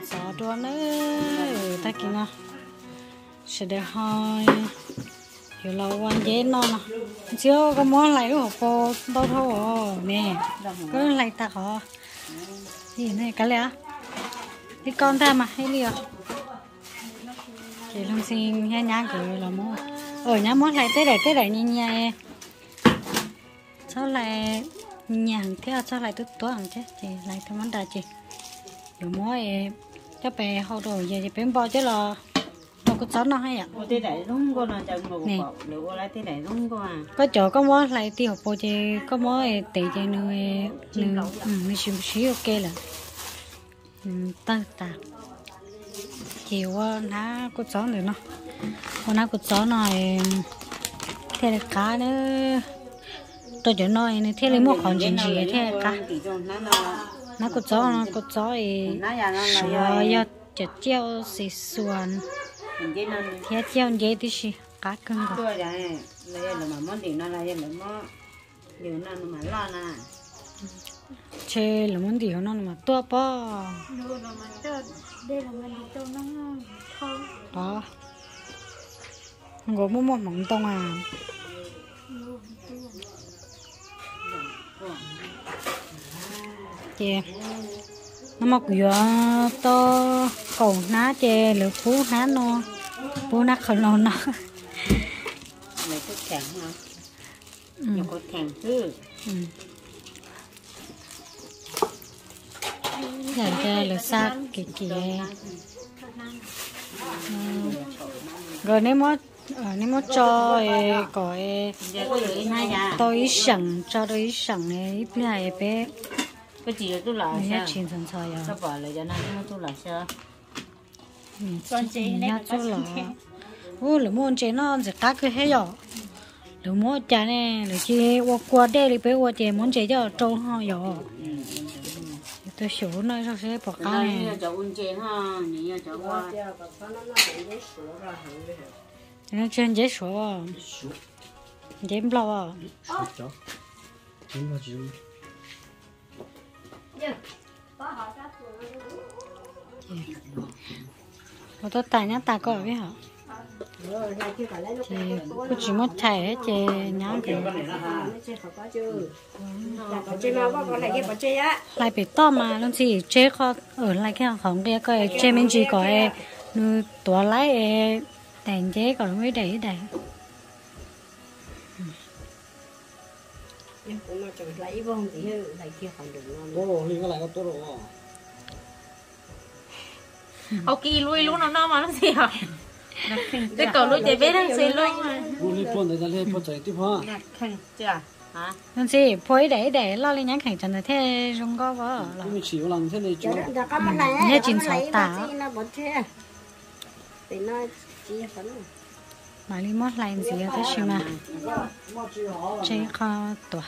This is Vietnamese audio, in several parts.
trong sân gió đó nữa ta kia nó sẽ để hai rồi lâu quan dễ nó nè à? chưa, có món lại của cô đâu thôi nè có lại ta họ gì này cái lẽ? Đi con ta mà, hay liều chị long xin nha nhá cười là mua ở nhà món lại tới đây tới đây nhìn nha sau à? lại nhà hàng theo à? sau lại tôi tối hàng chứ chị lại thêm món đà chị rồi mỗi cho bé hậu đồ giờ chị bên bao chứ là đâu có chó nó hay ạ? Một Nè. có à? Có chỗ có món lại tiêu bộ chị có món tỷ chị nuôi nuôi nuôi xíu xíu ok là ừ ta ta. Chiều qua ná có chó nữa nó. Con ná có chó này thế là cá nữa. Tôi cho nói này thế là mua khoản chuyện gì thế là cá. thì nó nó nó có chó nó có chó thì nó nó là sửa ya chả treo xì xuân. Mình nó thế treo dễ tí xí cá cưng rồi đấy là là mà món thì nó là là món điều nó nó mà lo nè. Chê là muốn điều nó mà tua bò. Đó. Ngồi mua một mỏng tông à chê nó mọc dừa to cầu ná chê lửa phú ná nó phú ná khẩn lon nó lấy cái thèm ha ừ. nhiều có thèm chứ? Ừ. làm cho lửa xác kì kì rồi nếu mà ờ, nếu mà cho có có nhà tôi sẵn cho tôi sẵn ấy bây giờ bé ta chuyển thành sao? sao vậy bỏ lại cho nó nó tôi là sao? Con chị nhà chú là ô lửa muốn chế nó sẽ cá cái hết rồi lửa muốn chả nè lửa chị qua qua đây thì bé qua chị muốn chế cho trâu họ rồi tôi số nó sao sẽ bỏ cá này nó trên dễ số dễ bao à Dạ. Chó. Cô chỉ một thẻ hết chị nhá cái lại bị to mà luôn chị chế khó ở lại cái hàng không kia coi chế mình chỉ có e tua lái, e, đèn chế còn mới đẩy đẩy Bố liền cái lại có tốt rồi. ok lui luôn nó nó mà nó gì hả cái cầu lui chạy bé đang xì lui Bố liền buồn để ra lên buồn chạy tiếp ha. chưa? Luôn chị phối đẩy đẩy lo lên nhắn cảnh chân là thế không có vợ. Mình chỉ có làm thế này chú. nhớ chín sáu tả mà đi mất lại gì thế chứ mà chế khó tuổi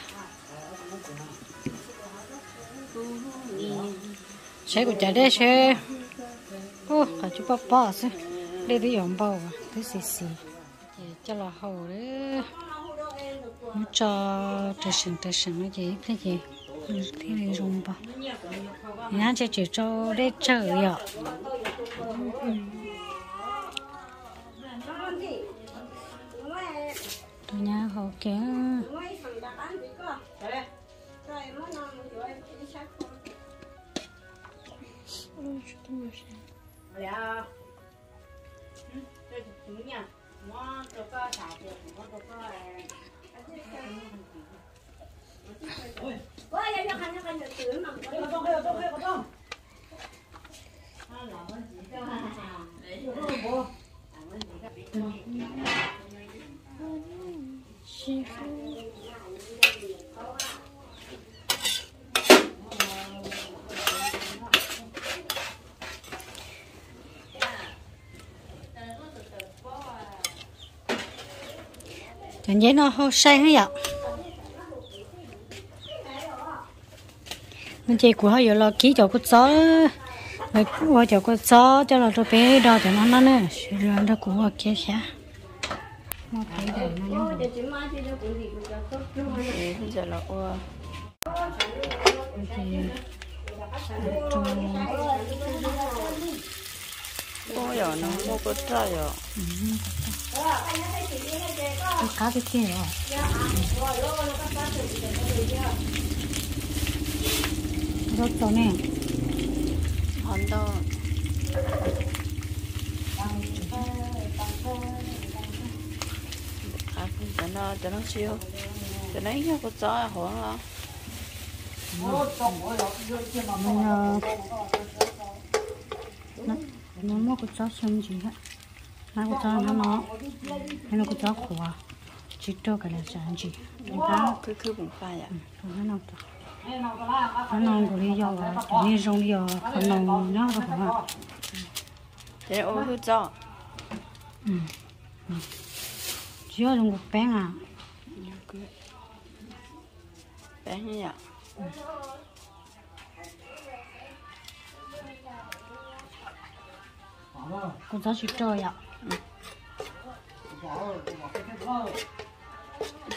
chế của cha đây chế ô cả chú bắp bò chứ đây đi dùng bò à thứ xì xì. Dạ, cho là hậu đấy nó cho trở sinh trở sinh cái gì cái gì? Ừ, thế này dùng bò. Nhá chỉ chỉ cho để chờ ạ tôi nhá hậu kia dạ Ừ, nha mua cho có xài được mua cho có chẳng dễ nó hô say hết vậy mình chỉ của họ giờ lo ký cho con chó rồi qua cho con chó cho là tôi bé đó cho nó nó nữa rồi nó cũng ok kia nó thấy để nó nhớ bây giờ là ô thì cho giờ nó mua có trai rồi cái cá cái kia rồi. Rất to nè. Hòn to à cho nó cho nó siêu cho nó ít có chó hoảng lo mình ờ, nó nó mua cái chó xong gì hết. Nó cái chó nó nó nó cái chó khổ chỉ cho cái là sản gì. Cá cứ cứ cũng phải à nó nó nó nó của đi giờ đi rong giờ không nó nó rồi hả thế ô cứ cho chỉ có dùng một bén à bé như vậy con chó chỉ cho ạ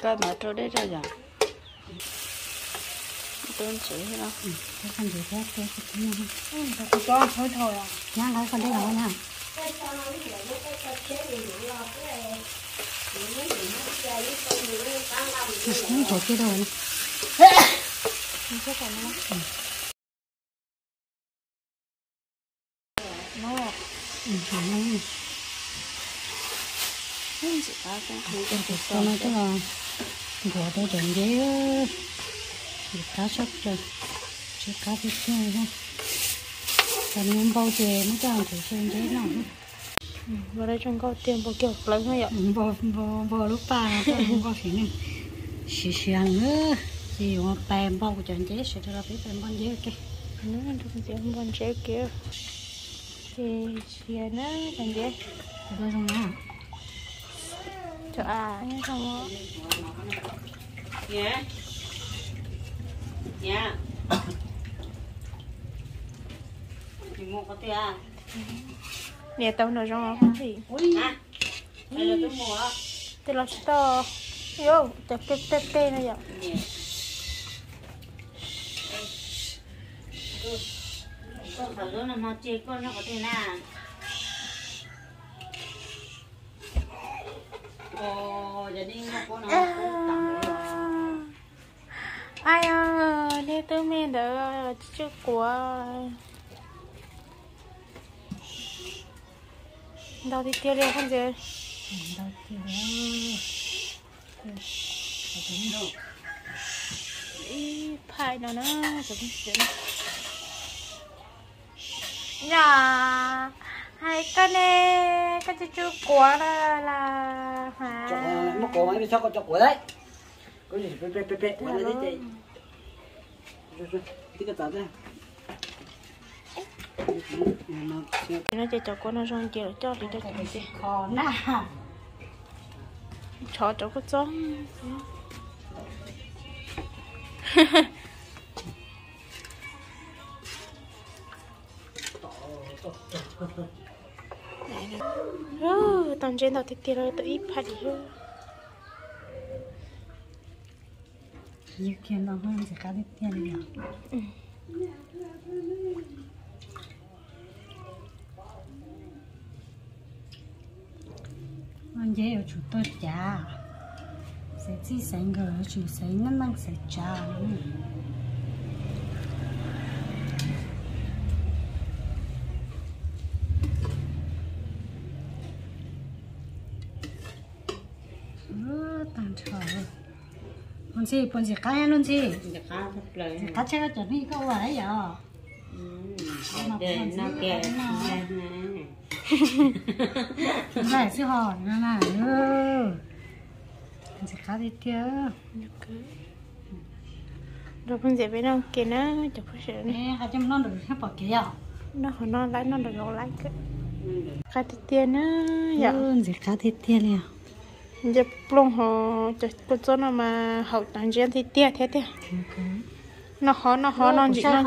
cái mà trôi đấy rồi vậy tôi chỉ nó cái con gì thế cái cái này cái chó thôi thôi à nhá nói con đấy con hả nó cho kia đâu này nó ừ chỗ này không chỉ có cái thứ cái cái chỗ này tức là của đến dế, thì cá sóc rồi Chứ cá thịt thôi ha còn miếng bao giờ nó chẳng thể xem đấy nào vào đây trong có tiền bao kiểu lớn thôi ạ. Bò bò bò lúc ba nó không có gì nữa. Xì xì ăn nữa. Thì mà bèm bao của chân chế sẽ ra phía bèm bao nhiêu cái nó trong tiền bọn trẻ kia. Thì xe nó thành gì rồi xong hả cho à nghe xong rồi. Dạ. Dạ. Thì mua có tiền nè tao nói trong không thì là tôi thì là to. Yo chặt tê tê tê này vậy Con phải luôn là mà chơi con nó có thể nào Ồ, gia đình nó có nó tặng rồi. ai ơi, đi tôi mình đỡ trước của đâu thì tiêu lên không gì đâu thì ý phải nó nó cũng chuyện nhà hai cái này cái chú chú của là là hả mất cổ mấy đi cho con chọc của đấy. Có gì pe pe pe pe qua đây chị. Tí cái tạt đây. Nó chỉ cho con nó xong chiều cho thì cho chị. Khó nè cho cho cái chó Ừ, tao trên tao thì tiền rồi tao ít phải đi như kia nó hơn sẽ được tiền nhiều anh dễ ở chủ tôi trả sẽ chỉ sáng người ở chủ sáng nó năng sẽ Ừ, tàn trời con gì con gì cái luôn gì khá thật lời. cá chơi cái chuẩn bị câu vậy à Ừ. Để nó. Dạ, nè. Lại sư hỏi nó là ừ con gì cá đi tiêu rồi con dễ với nó kia nó chụp cái sự này. Hai trăm non được hết bỏ kia à? Nó hồi nó lấy nó được gọi lại cái cái tiền á dạ. Ừ gì cá đi tiêu nè. Giờ plong họ cho con cho nó mà hậu tàn gen thì tiền thế thế. Nó khó nó khó nó chị. Nó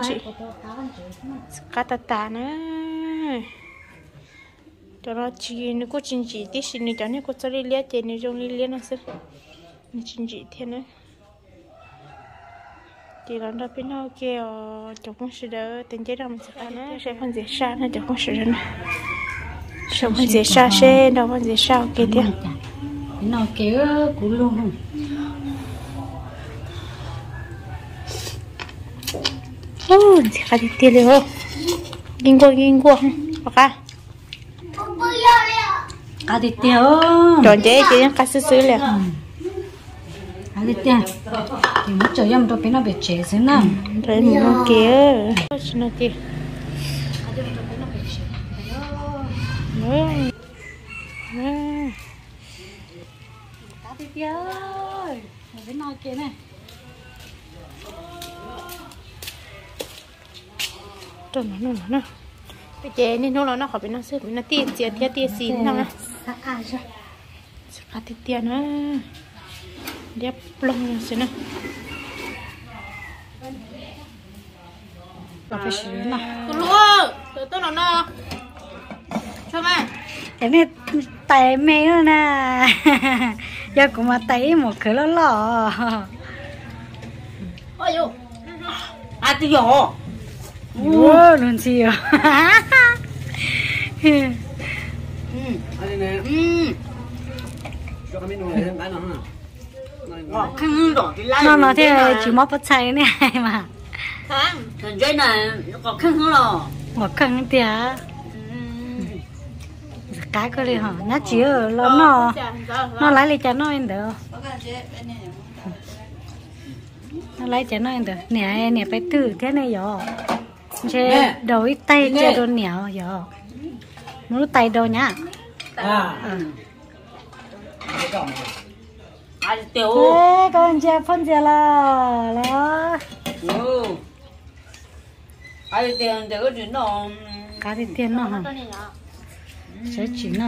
cá tà tà nữa cho nó chỉ nó có chính trị thì xin nó cho nó có cho đi liệt tiền nó trong đi liệt nó sẽ nó chính trị thế nữa thì là nó bên nó kia cho con sự đỡ tiền chế đâu mà sẽ nó sẽ phân giải sa nó cho con sự đỡ sẽ phân dễ sao sẽ đâu phân dễ sao kia thế nó kiểu cú luôn ô dễ khá đi tiền rồi kinh qua tiêu chọn chế chế cá sứ sứ liền. Thịt tiêu thì mất chơi yam cho bên nó bị chế xí nè rồi nó kia. Nó kia. Tiêu ở bên nó kia này. Trời nó nó nó Cái chế này nó nó khỏi bị nó sửa bị nó tiền tiền tiền tiền xin nó à à à và phải xử nó Cô lúa Từ từ nó nó Sao mà em này tay mẹ nữa nè giờ cũng mà tay một cái lọ lọ Ôi dồi à nhỏ Wow, luôn chi à ừ khăn thì nó nói thế chỉ mất bắt chay này mà. Thằng thằng dây này ngọt khăn không lò một cân tía. Cái cái này hả? Nhá chỉ ở nó. nó nó lấy lại cho nó anh được. Nó lấy cho nó anh được. Nè nè phải thử thế này rồi chế đầu ít tay chế đồ nhạo rồi muốn tay đồ nhá. À, ừ. à tiểu. Ê, con chơi phân giờ là là ừ. Ai tiền thì có chuyện đó cá thì tiền nó hả? Sẽ chỉ nó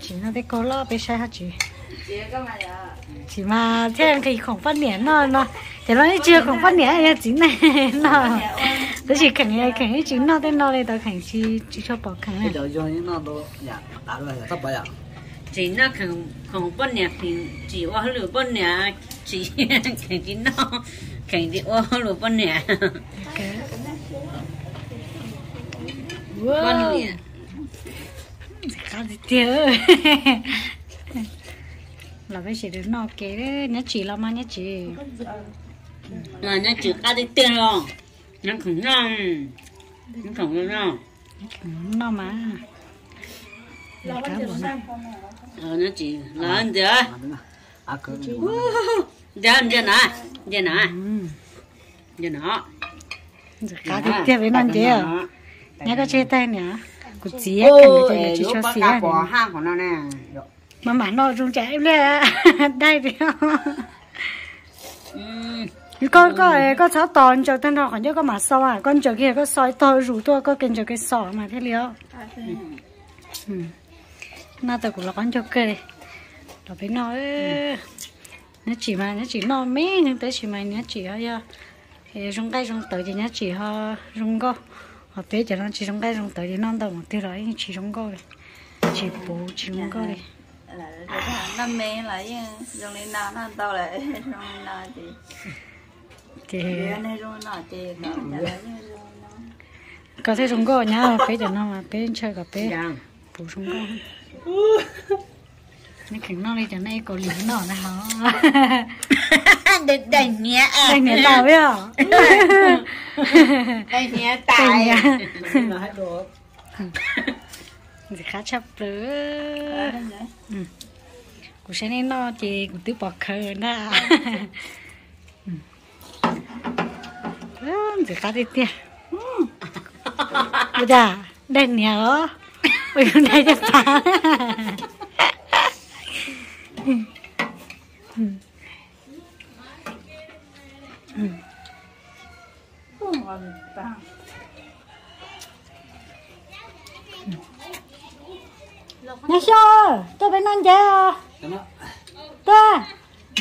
chỉ nó để có lo sai hả chị? Chỉ mà thế thì không phát triển nó nó. Thì nó chưa không phát là chỉ này nó đó chỉ khẳng định khẳng định chỉ nó tên nó đây đó khẳng chỉ chỉ cho bỏ khẳng Cái này đầu cho nó đồ, dạ, đã rồi, sắp bây giờ. chỉ nó không không bận nhạc thì chỉ qua lửa bận nhạc chỉ cái chỉ nó cái chỉ qua lửa bận nhạc bận nhạc cá thì tiền là bây giờ nó kế nhá chỉ là mà nhá chỉ mà nó chỉ cá đi tiền rồi nó không ngon nó không ngon nó mà. Cá bún ờ nó chỉ là anh giờ À, cứ- giờ anh giờ nè giờ nè giờ nó cá thì tiền với nó chứ nhá có chơi tay nhá cụ chỉ cần cái chỉ cho xí cá bỏ hang của nó nè. Mà mà nó rung chạy lên đây đi Ừ có có có cháu tòn cho tên họ còn nhớ có mà sau à con chờ kia có soi to rủ to có kinh chờ cái sọ mà thế liệu na tôi cũng là con cho kê đó phải nói nó chỉ mà nó chỉ nó mấy nhưng tới chỉ mà nó chỉ ở giờ thì rung cái rung tới thì nó chỉ ho rung go họ bé cho nó chỉ rung cái rung tới thì nó đâu một tí rồi chỉ rung go rồi chỉ bố chỉ rung go rồi năm mê lại dùng lên nào nó đâu lại dùng nào thì dùng nào có thể rung go nhá bé cho nó mà bé chơi gặp bé bố rung go nó khỉnh nó đi cho nó có lý nó này hả? Để đẩy nhẹ đây nè tao biết không đẩy nhẹ tài nè Nó hết đồ. thì khá chấp nữa của sáng nay nó chỉ của tứ bọc khờ đó thì khá đi tiền bây giờ đây nè đó bây giờ đây cho phá nhá cho tôi bên ăn chơi à? Cho tôi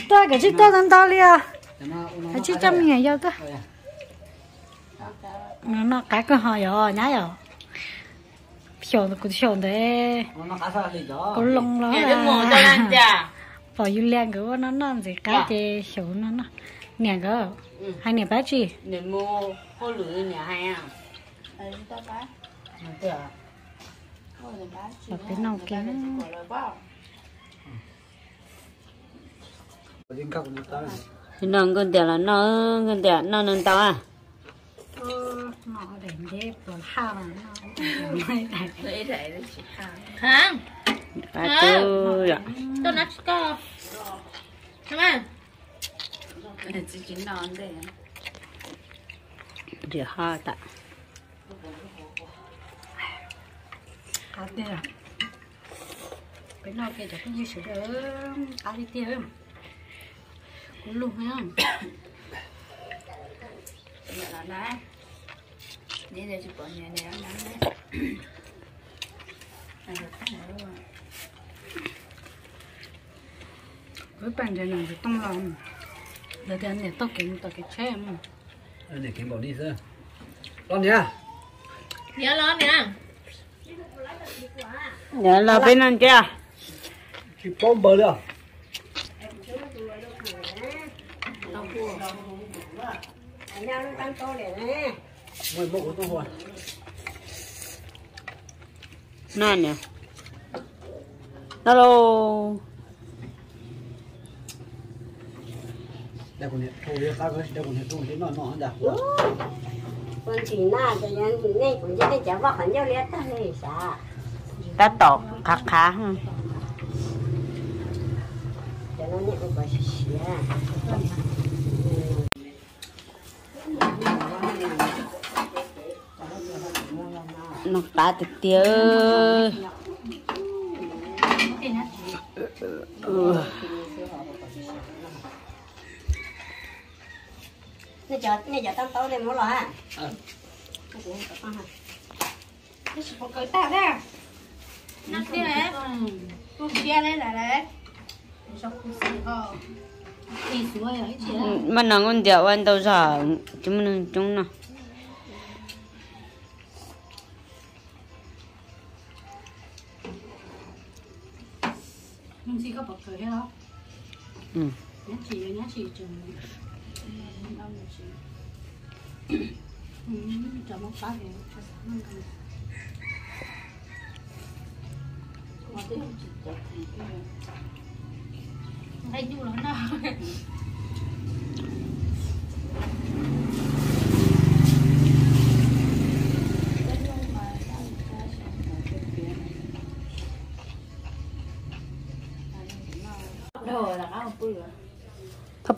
tôi cái chiếc tôi đang to liền. Cho cái chiếc trăm nghìn nhau tôi. Nó nó cái cơ hội rồi nhá hiểu được cũng hiểu đấy cá có lông nó bỏ yêu liền cái nó nó gì cái Dạ. gì hiểu nó nó. Nè cơ. Hai nè bé gì để mua hô lửa nhà hay à. Cái tao. thì nó con tiền là nó con tiền nó nên tao à nó đèn đẹp rồi ha mà nó để để đấy chị ha hàng ta tôi nói có thế mà để chị chín nón để để ha ta ha đây à bên nào kia chắc cũng như sửa được, ta đi tiêu em cũng luôn ha 来来来。Đi đây chị bỏ nhà này ăn đấy Này được tắt nữa luôn, với bạn này làm tông lòng giờ thì anh này tao kiếm tao cái che mà Để kiếm bảo đi sơ. lon nhá. Nhớ lon nhá nhớ là bên anh kia Chỉ bom bờ được. มันั่นเนี่ยฮัลโหลเดี๋คนนี้โทรเรียกครับเลยเดี๋คนนี้โทรเรียกนอนนอนดักหัคนสีหน้าจะยังนี่ผมจะได้จับว่าคนเจ้าเลี้ยตั้งเลยสาตาตอกขาขาเดี๋ยเนี่ยไปเสีย cá thực tiêu nè chờ nè chờ tao tao lên mỗi loại à? Một cái tao đấy. Nó kia đấy. Cô kia đấy là đấy. Mà nó còn tiểu anh đâu giờ? Chúng mình chúng nó ừ. nhá chị nhá chị chừng đâu mà chị. Ừ cho một phát thì cho sáng hơn Đây chú nó nào.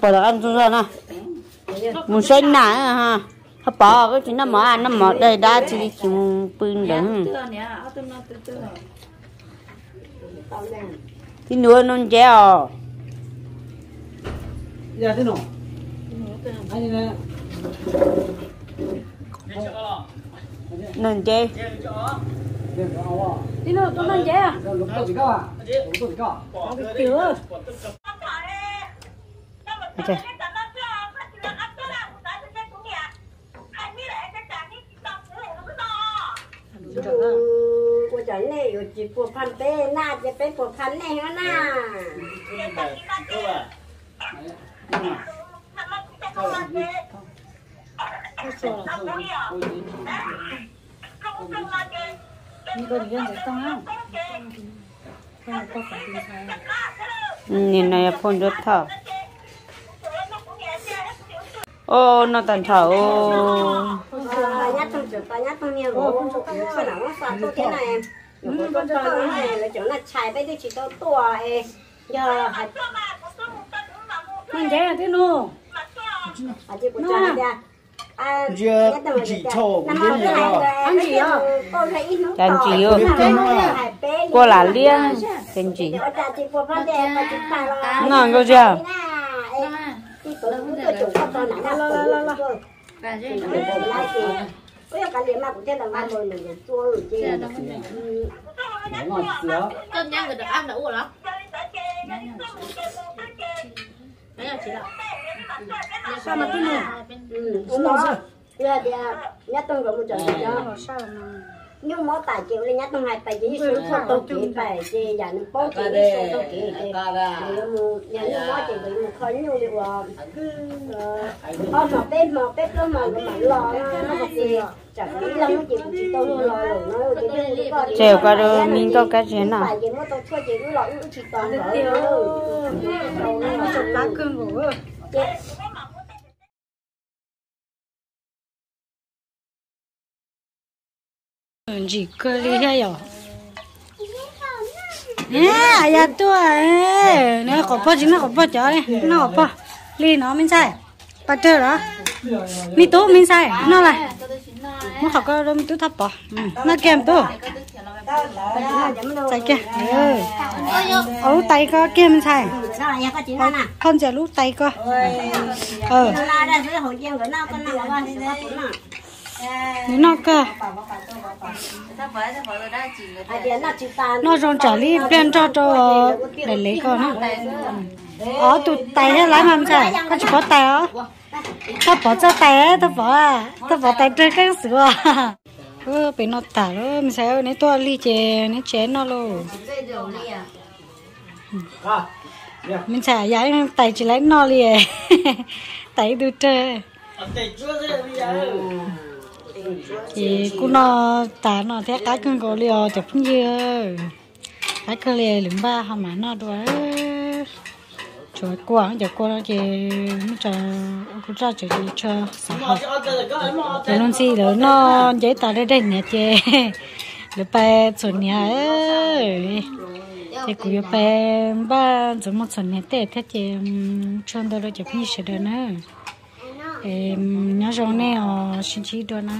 Bỏ là ăn rồi nè muốn xanh nè ha. Thắp bỏ cái chuyện nó mở ăn nó mở đây đã chỉ muốn pin nè, tưa thì nữa nó treo Dạ thế nào? Anh này. nó treo Đừng có áo à. đi tôi lên chế à Giờ lúc tôi chỉ có à? Lúc tôi chỉ có à? chưa Ok. của chẳng này của chị của phần tê na chị bé của phần này nữa na đi coi đi lên tông không không có phải đi sai nhìn này phun rất thở ô nó tàn thở ô. Nó tôi thế này. Ừ con cho tôi này. là chỗ là chạy bây giờ chỉ tôi tua ấy giờ hạt lên chế là thế nữa hạt chị. Của cha đây à? Giờ cho năm cái cái này đó. Anh chị ơi. cô là tên chị ngon câu chưa Cả chứ rồi, sữa. Cân nhắc người được ăn đã uổng lắm. Đấy là chị đạo. sao mà thế nữa nhất tuần có một trận đó. Sao mà nhưng mà tài chịu lên nhát tông hai bài chỉ số số tô kỹ bài chỉ giả nó bố Ca số tô đây, kỹ chỉ ra. nhà nó nhà nó chỉ bị một khẩn nhiều điều ờ ờ mà bếp mà bếp đó mà mà lo nó học gì chẳng biết lắm chỉ chỉ tôi lo rồi nó chỉ biết có Chèo qua rồi mình có cái gì nào chỉ thôi chỉ cứ lo nó chỉ rồi nó chụp lá chỉ cơ đi hay rồi nè à tôi à nè có bao nhiêu nó có bao chó này nó có bao ly nó mình sai bắt chơi đó. Mi tú mình sai nó là. Nó học cái đó mi tú thấp bỏ nó kem tú. Sai kia ở tay có sai chuyện đó nè con giờ lúc tay có. Ờ nó ra cơ? ra nó rong trả lý bên cho cho để lấy con nó ở tụt tay hay lái mà sai có chỉ có tay á ta bỏ cho tay ta bỏ à. Ta bỏ tay trên cái sữa. Cứ bị nó tả đó mình sẽ nếu tôi ly chè nếu chè nó luôn. Dạ. mình sẽ giải tay chỉ lấy nó liền. Tay đu chơi thì cũng nó ta nó thế cái con có liều chụp như cái cơ liều lửng ba họ mà nó đuổi chỗ qua giờ qua nó chỉ mới cho cũng cho chỉ đi cho xã hội thì nó gì đó nó giấy tờ đây đây nè chị. Để bài chuẩn nhà ơi. Thì cũng có ba chuẩn một chuẩn nhà tết thế chị chọn đó là chụp như thế được nữa em nhớ rồi nè ờ xin chỉ đó nè